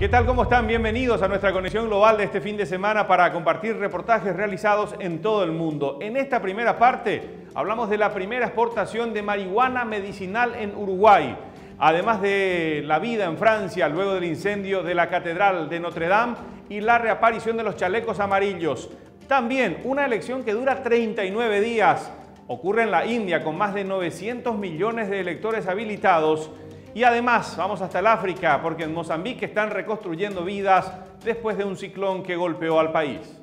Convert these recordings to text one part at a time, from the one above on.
¿Qué tal? ¿Cómo están? Bienvenidos a nuestra conexión global de este fin de semana para compartir reportajes realizados en todo el mundo. En esta primera parte hablamos de la primera exportación de marihuana medicinal en Uruguay, además de la vida en Francia luego del incendio de la Catedral de Notre Dame y la reaparición de los chalecos amarillos. También una elección que dura 39 días. Ocurre en la India con más de 900 millones de electores habilitados y además vamos hasta el África porque en Mozambique están reconstruyendo vidas después de un ciclón que golpeó al país.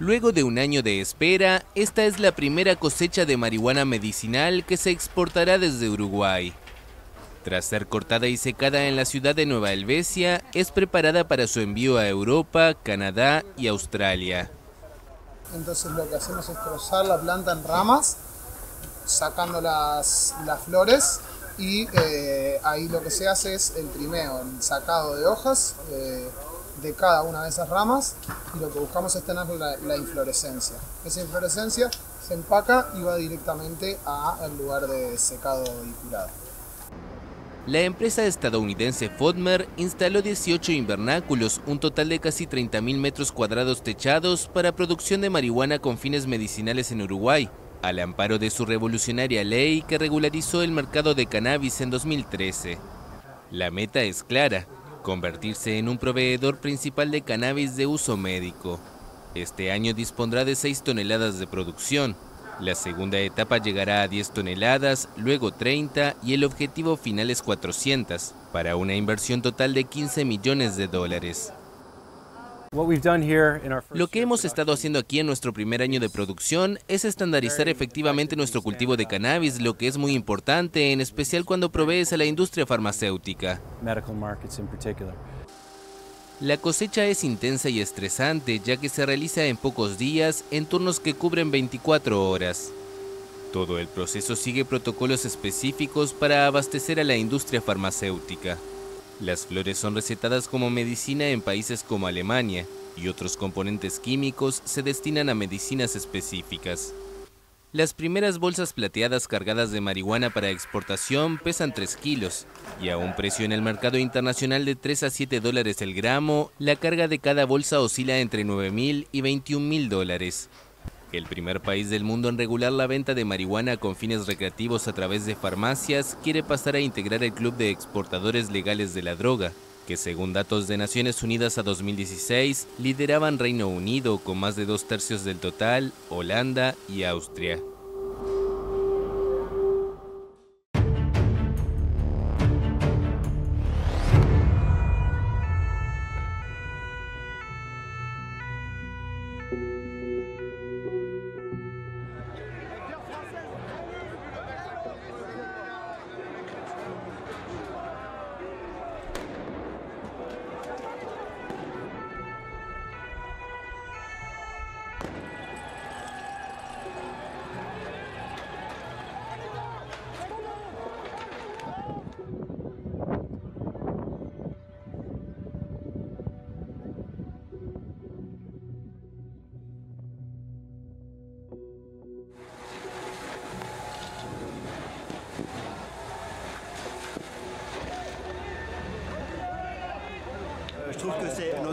Luego de un año de espera, esta es la primera cosecha de marihuana medicinal que se exportará desde Uruguay. Tras ser cortada y secada en la ciudad de Nueva Helvecia, es preparada para su envío a Europa, Canadá y Australia. Entonces lo que hacemos es trozar la planta en ramas, sacando las, flores y eh, ahí lo que se hace es el trimeo, el sacado de hojas eh, de cada una de esas ramas y lo que buscamos es tener la, la inflorescencia. Esa inflorescencia se empaca y va directamente al lugar de secado y curado. La empresa estadounidense Fodmer instaló 18 invernáculos, un total de casi 30.000 metros cuadrados techados para producción de marihuana con fines medicinales en Uruguay, al amparo de su revolucionaria ley que regularizó el mercado de cannabis en 2013. La meta es clara, convertirse en un proveedor principal de cannabis de uso médico. Este año dispondrá de 6 toneladas de producción, la segunda etapa llegará a 10 toneladas, luego 30 y el objetivo final es 400, para una inversión total de 15 millones de dólares. Lo que hemos estado haciendo aquí en nuestro primer año de producción es estandarizar efectivamente nuestro cultivo de cannabis, lo que es muy importante, en especial cuando provees a la industria farmacéutica. La cosecha es intensa y estresante ya que se realiza en pocos días en turnos que cubren 24 horas. Todo el proceso sigue protocolos específicos para abastecer a la industria farmacéutica. Las flores son recetadas como medicina en países como Alemania y otros componentes químicos se destinan a medicinas específicas. Las primeras bolsas plateadas cargadas de marihuana para exportación pesan 3 kilos y a un precio en el mercado internacional de 3 a 7 dólares el gramo, la carga de cada bolsa oscila entre 9 mil y 21 mil dólares. El primer país del mundo en regular la venta de marihuana con fines recreativos a través de farmacias quiere pasar a integrar el Club de Exportadores Legales de la Droga, que según datos de Naciones Unidas a 2016 lideraban Reino Unido con más de dos tercios del total, Holanda y Austria.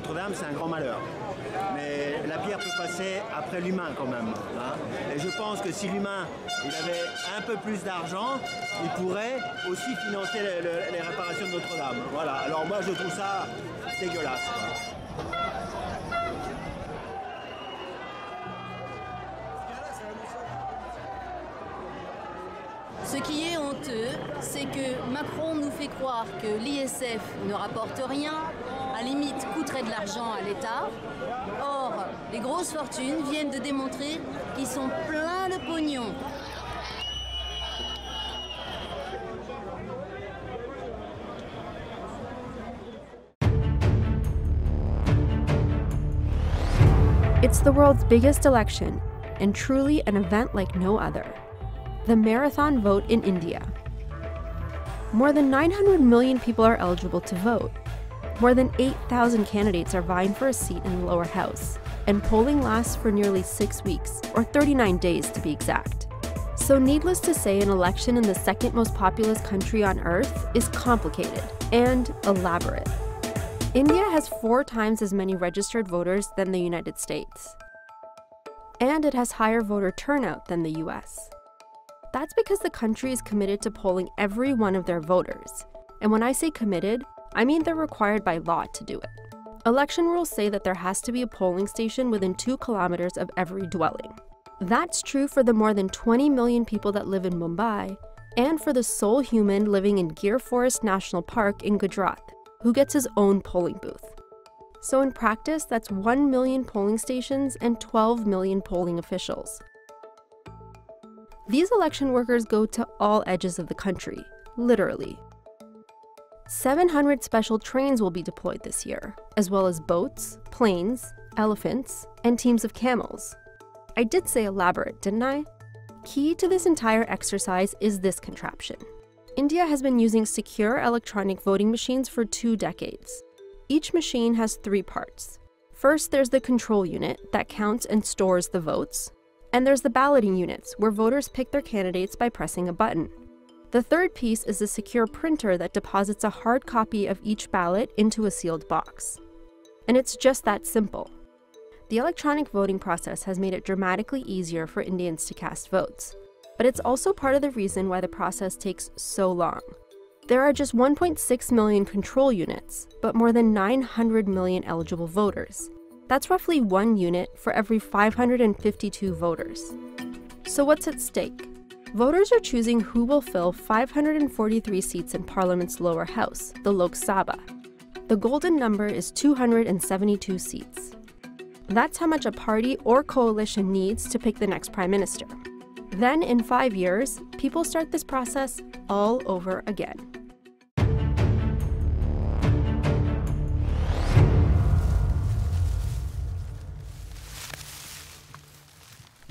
Notre-Dame, c'est un grand malheur. Mais la pierre peut passer après l'humain quand même. Hein. Et je pense que si l'humain avait un peu plus d'argent, il pourrait aussi financer les, réparations de Notre-Dame. Voilà. Alors moi je trouve ça dégueulasse. Ce qui est honteux, c'est que Macron nous fait croire que l'ISF ne rapporte rien, à limite coûterait de l'argent à l'État. Or, les grosses fortunes viennent de démontrer qu'ils sont pleins de pognon. It's the world's biggest election and truly an event like no other the marathon vote in India. More than 900 million people are eligible to vote. More than 8,000 candidates are vying for a seat in the lower house, and polling lasts for nearly six weeks, or 39 days to be exact. So, needless to say, an election in the second most populous country on earth is complicated and elaborate. India has four times as many registered voters than the United States. And it has higher voter turnout than the US. That's because the country is committed to polling every one of their voters. And when I say committed, I mean they're required by law to do it. Election rules say that there has to be a polling station within two kilometers of every dwelling. That's true for the more than 20 million people that live in Mumbai, and for the sole human living in Gir Forest National Park in Gujarat, who gets his own polling booth. So, in practice, that's 1 million polling stations and 12 million polling officials. These election workers go to all edges of the country, literally. 700 special trains will be deployed this year, as well as boats, planes, elephants, and teams of camels. I did say elaborate, didn't I? Key to this entire exercise is this contraption. India has been using secure electronic voting machines for two decades. Each machine has three parts. First, there's the control unit that counts and stores the votes. And there's the balloting units, where voters pick their candidates by pressing a button. The third piece is a secure printer that deposits a hard copy of each ballot into a sealed box. And it's just that simple. The electronic voting process has made it dramatically easier for Indians to cast votes, but it's also part of the reason why the process takes so long. There are just 1.6 million control units, but more than 900 million eligible voters. That's roughly one unit for every 552 voters. So, what's at stake? Voters are choosing who will fill 543 seats in Parliament's lower house, the Lok Sabha. The golden number is 272 seats. That's how much a party or coalition needs to pick the next prime minister. Then, in five years, people start this process all over again.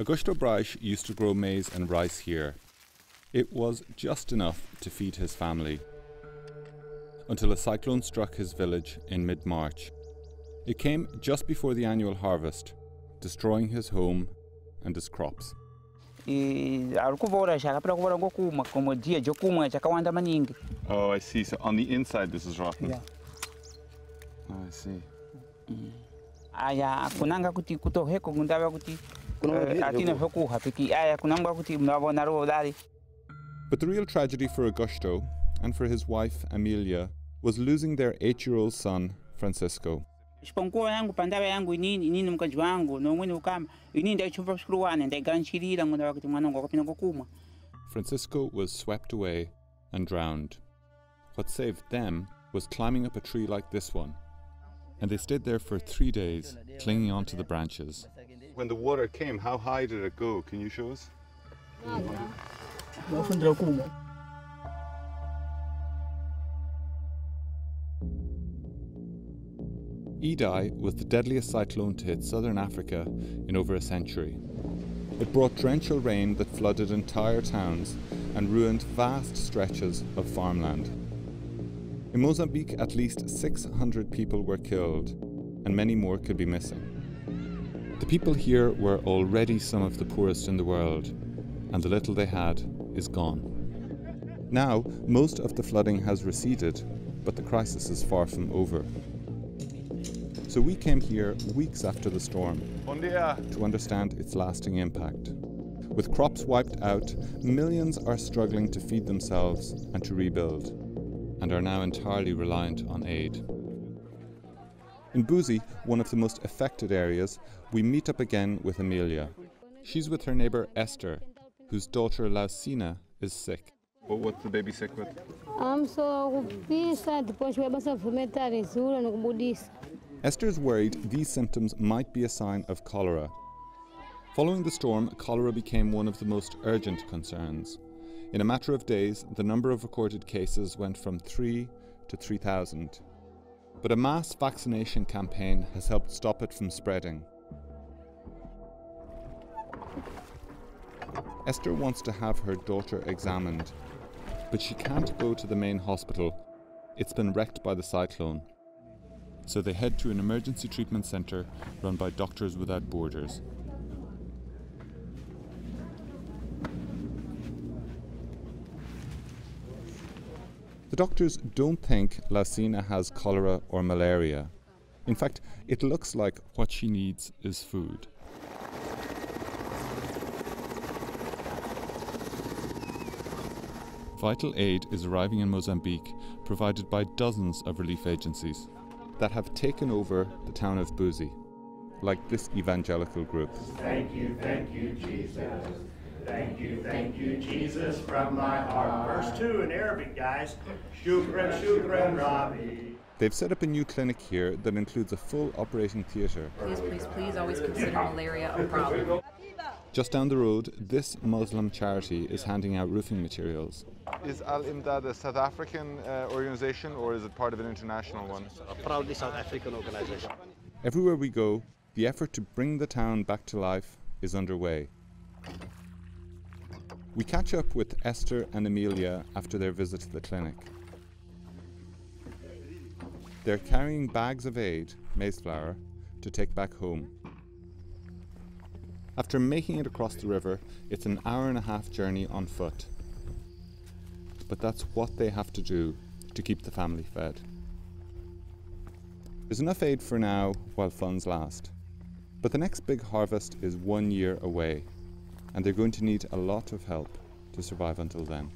Augusto Braz used to grow maize and rice here. It was just enough to feed his family. Until a cyclone struck his village in mid March. It came just before the annual harvest, destroying his home and his crops. Oh, I see. So on the inside, this is rotten. Yeah. Oh, I see. aya kunanga kuti kutoheko kundava kuti eh, atina zvokuha piki aya kunanga kuti mavona ro dali But the real tragedy for Augusto and for his wife Amelia was losing their eight year old son, Francisco. xiponkuwa yangu pandava yangu inini inini mukadzi wangu nomwene ukama inini ndaichumva sukuru wane ndaigara nchirira ngundava kuti mwana wangu akapinda kokumwa Francisco was swept away and drowned. What saved them was climbing up a tree like this one. And they stayed there for three days, clinging onto the branches. When the water came, how high did it go? Can you show us? Idai was the deadliest cyclone to hit southern Africa in over a century. It brought torrential rain that flooded entire towns and ruined vast stretches of farmland. In Mozambique, at least 600 people were killed, and many more could be missing. The people here were already some of the poorest in the world, and the little they had is gone. Now, most of the flooding has receded, but the crisis is far from over. So we came here weeks after the storm to understand its lasting impact. With crops wiped out, millions are struggling to feed themselves and to rebuild, and are now entirely reliant on aid. In Buzi, one of the most affected areas, we meet up again with Amelia. She's with her neighbour Esther, whose daughter Lausina is sick. Well, what's the baby sick with? Um, amso kupisa depois webasa vomita rizula nokubudisa Esther's worried these symptoms might be a sign of cholera. Following the storm, cholera became one of the most urgent concerns. In a matter of days, the number of recorded cases went from 3 to 3,000. But a mass vaccination campaign has helped stop it from spreading. Esther wants to have her daughter examined, but she can't go to the main hospital. It's been wrecked by the cyclone. So they head to an emergency treatment centre run by Doctors Without Borders. The doctors don't think Lausina has cholera or malaria. In fact, it looks like what she needs is food. Vital aid is arriving in Mozambique, provided by dozens of relief agencies that have taken over the town of Buzi, like this evangelical group. Thank you, thank you, Jesus. Thank you, thank you, Jesus, from my heart. Verse 2 in Arabic, guys. Shukran, shukran, Rabbi. They've set up a new clinic here that includes a full operating theatre. Please, please, please always consider malaria a problem. Just down the road, this Muslim charity is handing out roofing materials. Is Al Imdad a South African uh, organization or is it part of an international one? A proudly South African organization. Everywhere we go, the effort to bring the town back to life is underway. We catch up with Esther and Amelia after their visit to the clinic. They're carrying bags of aid, maize flour, to take back home. After making it across the river, it's an hour and a half journey on foot. But that's what they have to do to keep the family fed. There's enough aid for now while funds last. But the next big harvest is one year away, and they're going to need a lot of help to survive until then.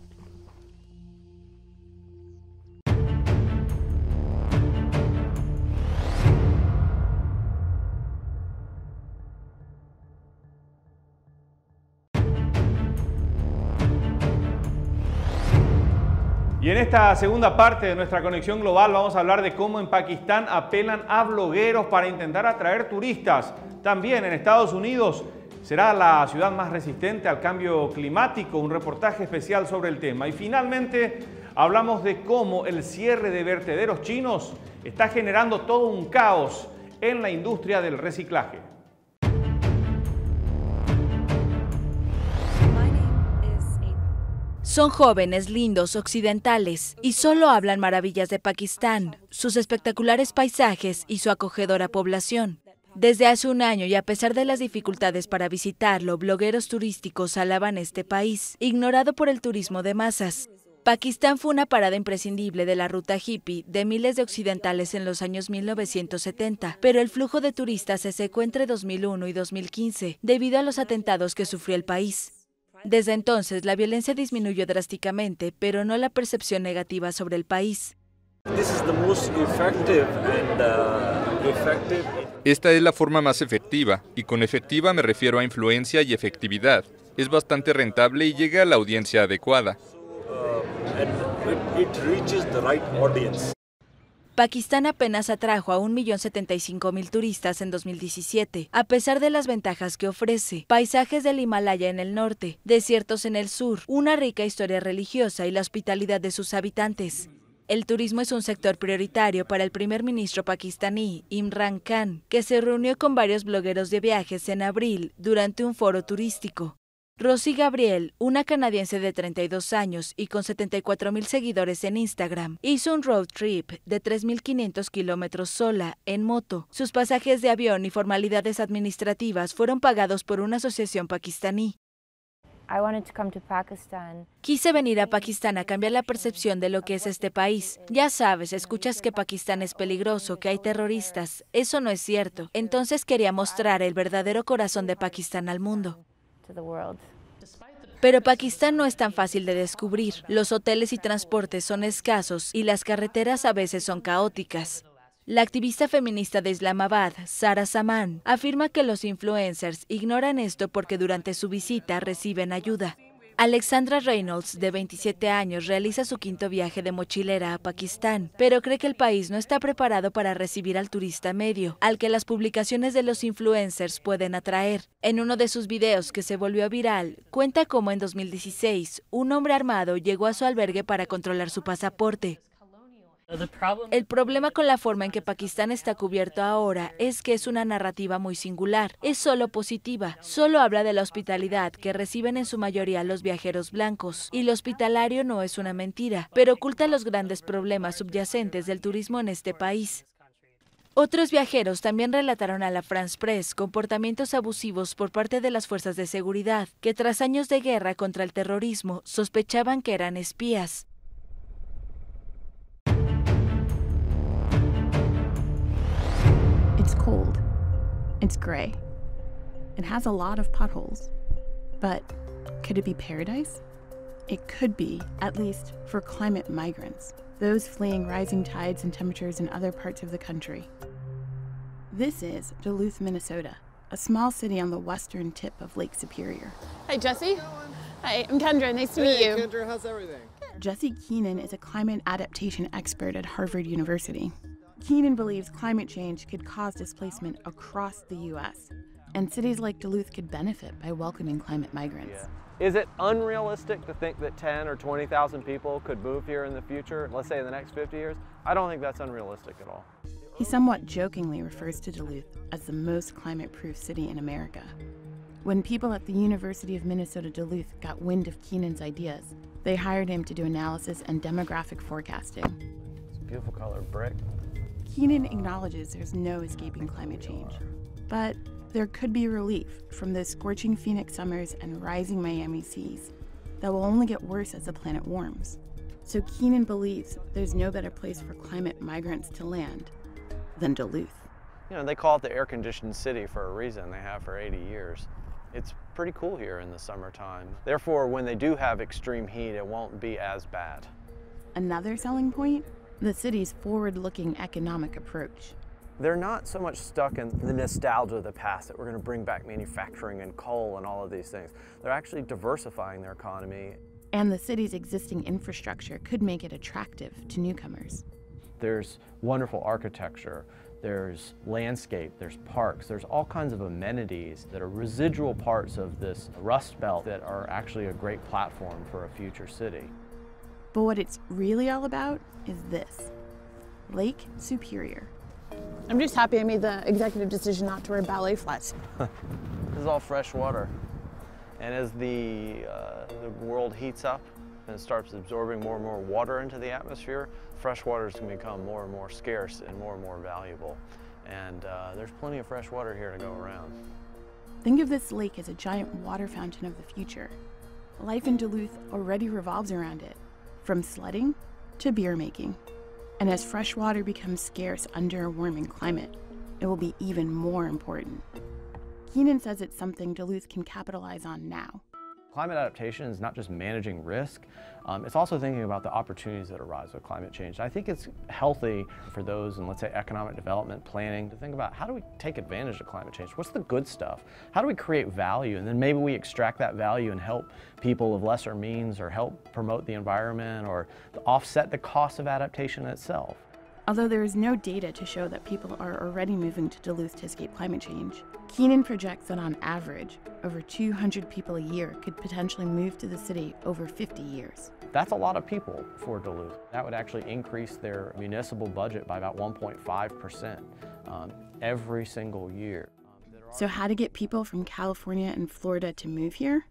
Y en esta segunda parte de nuestra conexión global vamos a hablar de cómo en Pakistán apelan a blogueros para intentar atraer turistas. También en Estados Unidos será la ciudad más resistente al cambio climático, un reportaje especial sobre el tema. Y finalmente hablamos de cómo el cierre de vertederos chinos está generando todo un caos en la industria del reciclaje. Son jóvenes, lindos, occidentales y solo hablan maravillas de Pakistán, sus espectaculares paisajes y su acogedora población. Desde hace un año y a pesar de las dificultades para visitarlo, blogueros turísticos alaban este país, ignorado por el turismo de masas. Pakistán fue una parada imprescindible de la ruta hippie de miles de occidentales en los años 1970, pero el flujo de turistas se secó entre 2001 y 2015 debido a los atentados que sufrió el país. Desde entonces, la violencia disminuyó drásticamente, pero no la percepción negativa sobre el país. Esta es la forma más efectiva, y con efectiva me refiero a influencia y efectividad. Es bastante rentable y llega a la audiencia adecuada. Pakistán apenas atrajo a 1.075.000 turistas en 2017, a pesar de las ventajas que ofrece, paisajes del Himalaya en el norte, desiertos en el sur, una rica historia religiosa y la hospitalidad de sus habitantes. El turismo es un sector prioritario para el primer ministro pakistaní, Imran Khan, que se reunió con varios blogueros de viajes en abril durante un foro turístico. Rosy Gabriel, una canadiense de 32 años y con 74 mil seguidores en Instagram, hizo un road trip de 3.500 kilómetros sola, en moto. Sus pasajes de avión y formalidades administrativas fueron pagados por una asociación pakistaní. Quise venir a Pakistán a cambiar la percepción de lo que es este país. Ya sabes, escuchas que Pakistán es peligroso, que hay terroristas. Eso no es cierto. Entonces quería mostrar el verdadero corazón de Pakistán al mundo. Pero Pakistán no es tan fácil de descubrir. Los hoteles y transportes son escasos y las carreteras a veces son caóticas. La activista feminista de Islamabad, Sara Saman, afirma que los influencers ignoran esto porque durante su visita reciben ayuda. Alexandra Reynolds, de 27 años, realiza su quinto viaje de mochilera a Pakistán, pero cree que el país no está preparado para recibir al turista medio, al que las publicaciones de los influencers pueden atraer. En uno de sus videos que se volvió viral, cuenta cómo en 2016 un hombre armado llegó a su albergue para controlar su pasaporte. El problema con la forma en que Pakistán está cubierto ahora es que es una narrativa muy singular. Es solo positiva. Solo habla de la hospitalidad que reciben en su mayoría los viajeros blancos. Y lo hospitalario no es una mentira, pero oculta los grandes problemas subyacentes del turismo en este país. Otros viajeros también relataron a la France Press comportamientos abusivos por parte de las fuerzas de seguridad, que tras años de guerra contra el terrorismo sospechaban que eran espías. It's gray. It has a lot of potholes. But could it be paradise? It could be, at least for climate migrants, those fleeing rising tides and temperatures in other parts of the country. This is Duluth, Minnesota, a small city on the western tip of Lake Superior. Hi, Jesse. Hi, I'm Kendra. Nice to meet you. Kendra, how's everything? Jesse Keenan is a climate adaptation expert at Harvard University. Keenan believes climate change could cause displacement across the U.S., and cities like Duluth could benefit by welcoming climate migrants. Is it unrealistic to think that 10 or 20,000 people could move here in the future, let's say in the next 50 years? I don't think that's unrealistic at all. He somewhat jokingly refers to Duluth as the most climate proof city in America. When people at the University of Minnesota Duluth got wind of Keenan's ideas, they hired him to do analysis and demographic forecasting. It's a beautiful color brick. Keenan acknowledges there's no escaping climate change, but there could be relief from the scorching Phoenix summers and rising Miami seas that will only get worse as the planet warms. So Keenan believes there's no better place for climate migrants to land than Duluth. You know, they call it the air conditioned city for a reason. They have for 80 years. It's pretty cool here in the summertime. Therefore, when they do have extreme heat, it won't be as bad. Another selling point the city's forward looking economic approach. They're not so much stuck in the nostalgia of the past that we're going to bring back manufacturing and coal and all of these things. They're actually diversifying their economy. And the city's existing infrastructure could make it attractive to newcomers. There's wonderful architecture, there's landscape, there's parks, there's all kinds of amenities that are residual parts of this Rust Belt that are actually a great platform for a future city. But what it's really all about is this Lake Superior. I'm just happy I made the executive decision not to wear ballet flats. this is all fresh water. And as the, uh, the world heats up and starts absorbing more and more water into the atmosphere, fresh water is going to become more and more scarce and more and more valuable. And uh, there's plenty of fresh water here to go around. Think of this lake as a giant water fountain of the future. Life in Duluth already revolves around it, from sledding to beer making. And as fresh water becomes scarce under a warming climate, it will be even more important. Keenan says it's something Duluth can capitalize on now. Climate adaptation is not just managing risk, um, it's also thinking about the opportunities that arise with climate change. I think it's healthy for those in, let's say, economic development planning to think about how do we take advantage of climate change? What's the good stuff? How do we create value? And then maybe we extract that value and help people of lesser means or help promote the environment or offset the cost of adaptation itself. Although there is no data to show that people are already moving to Duluth to escape climate change, Keenan projects that on average, over 200 people a year could potentially move to the city over 50 years. That's a lot of people for Duluth. That would actually increase their municipal budget by about 1.5% um, every single year. So, how to get people from California and Florida to move here?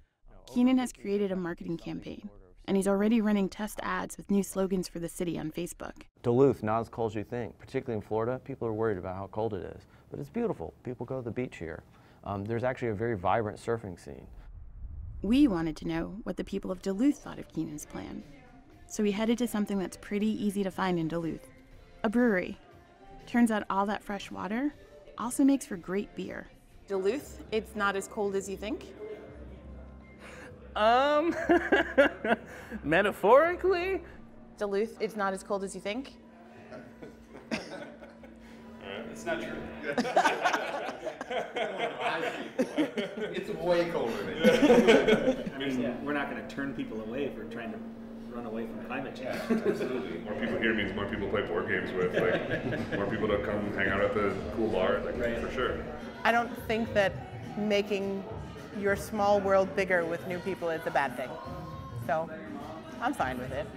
Keenan has created a marketing campaign and he's already running test ads with new slogans for the city on Facebook. Duluth, not as cold as you think. Particularly in Florida, people are worried about how cold it is. But it's beautiful. People go to the beach here. Um, there's actually a very vibrant surfing scene. We wanted to know what the people of Duluth thought of Keenan's plan. So we headed to something that's pretty easy to find in Duluth a brewery. Turns out all that fresh water also makes for great beer. Duluth, it's not as cold as you think. Um, metaphorically? Duluth, it's not as cold as you think. It's not true. it's way colder than I mean, we're not going to turn people away for trying to run away from climate change. Absolutely. More people here means more people play board games with, like more people to come hang out at the cool bar, like right. for sure. I don't think that making your small world bigger with new people is a bad thing. So I'm fine with it.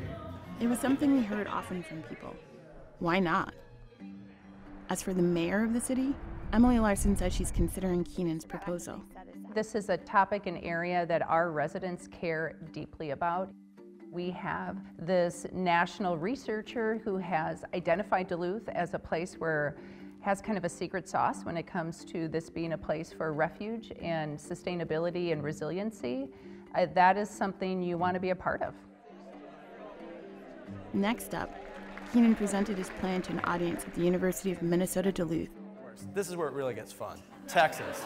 It was something we heard often from people. Why not? As for the mayor of the city, Emily Larson says she's considering Keenan's proposal. This is a topic and area that our residents care deeply about. We have this national researcher who has identified Duluth as a place where has kind of a secret sauce when it comes to this being a place for refuge and sustainability and resiliency. Uh, that is something you want to be a part of. Next up, Keenan presented his plan to an audience at the University of Minnesota Duluth. This is where it really gets fun. Texas.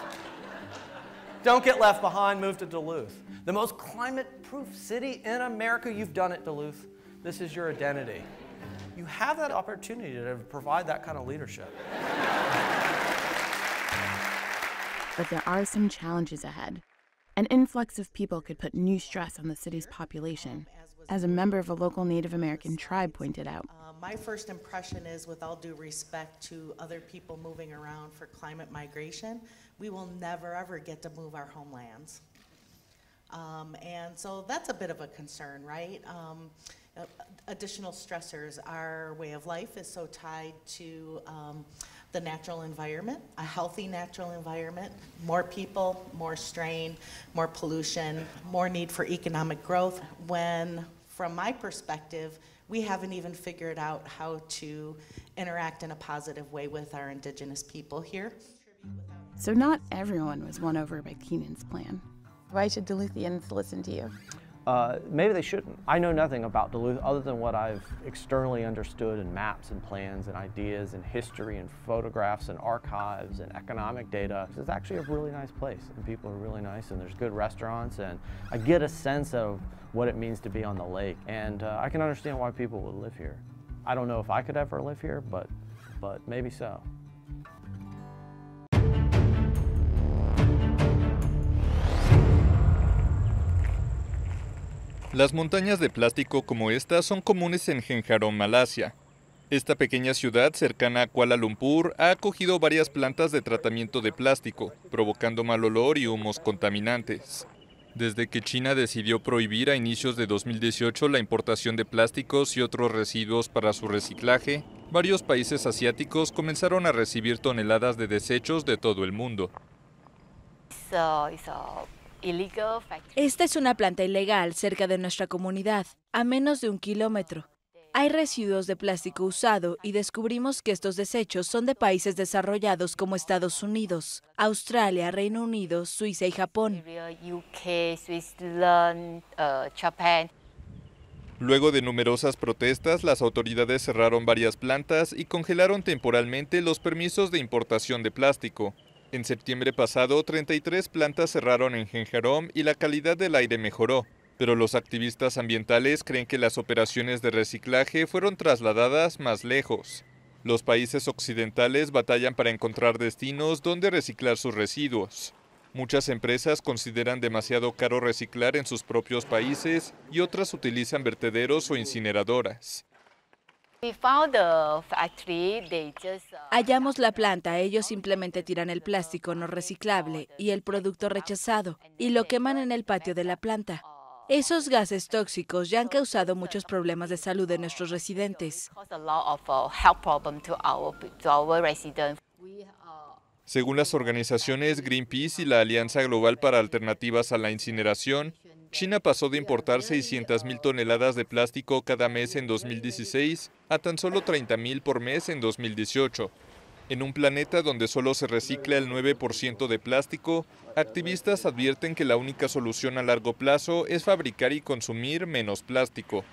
Don't get left behind, move to Duluth. The most climate proof city in America, you've done it, Duluth. This is your identity. You have that opportunity to provide that kind of leadership. But there are some challenges ahead. An influx of people could put new stress on the city's population, as a member of a local Native American tribe pointed out. My first impression is, with all due respect to other people moving around for climate migration, we will never ever get to move our homelands. Um, and so that's a bit of a concern, right? Um, additional stressors. Our way of life is so tied to um, the natural environment, a healthy natural environment, more people, more strain, more pollution, more need for economic growth, when, from my perspective, we haven't even figured out how to interact in a positive way with our indigenous people here. So not everyone was won over by Keenan's plan. Why should Duluthians listen to you? Uh, maybe they shouldn't. I know nothing about Duluth other than what I've externally understood in maps and plans and ideas and history and photographs and archives and economic data. It's actually a really nice place and people are really nice and there's good restaurants and I get a sense of what it means to be on the lake and uh, I can understand why people would live here. I don't know if I could ever live here, but, but maybe so. Las montañas de plástico como esta son comunes en Genjarón, Malasia. Esta pequeña ciudad cercana a Kuala Lumpur ha acogido varias plantas de tratamiento de plástico, provocando mal olor y humos contaminantes. Desde que China decidió prohibir a inicios de 2018 la importación de plásticos y otros residuos para su reciclaje, varios países asiáticos comenzaron a recibir toneladas de desechos de todo el mundo. Esta es una planta ilegal cerca de nuestra comunidad, a menos de un kilómetro. Hay residuos de plástico usado y descubrimos que estos desechos son de países desarrollados como Estados Unidos, Australia, Reino Unido, Suiza y Japón. Luego de numerosas protestas, las autoridades cerraron varias plantas y congelaron temporalmente los permisos de importación de plástico. En septiembre pasado, 33 plantas cerraron en Genjarón y la calidad del aire mejoró, pero los activistas ambientales creen que las operaciones de reciclaje fueron trasladadas más lejos. Los países occidentales batallan para encontrar destinos donde reciclar sus residuos. Muchas empresas consideran demasiado caro reciclar en sus propios países y otras utilizan vertederos o incineradoras. Hallamos la planta, ellos simplemente tiran el plástico no reciclable y el producto rechazado y lo queman en el patio de la planta. Esos gases tóxicos ya han causado muchos problemas de salud en nuestros residentes. Según las organizaciones Greenpeace y la Alianza Global para Alternativas a la Incineración, China pasó de importar 600.000 toneladas de plástico cada mes en 2016 a tan solo 30.000 por mes en 2018. En un planeta donde solo se recicla el 9% de plástico, activistas advierten que la única solución a largo plazo es fabricar y consumir menos plástico.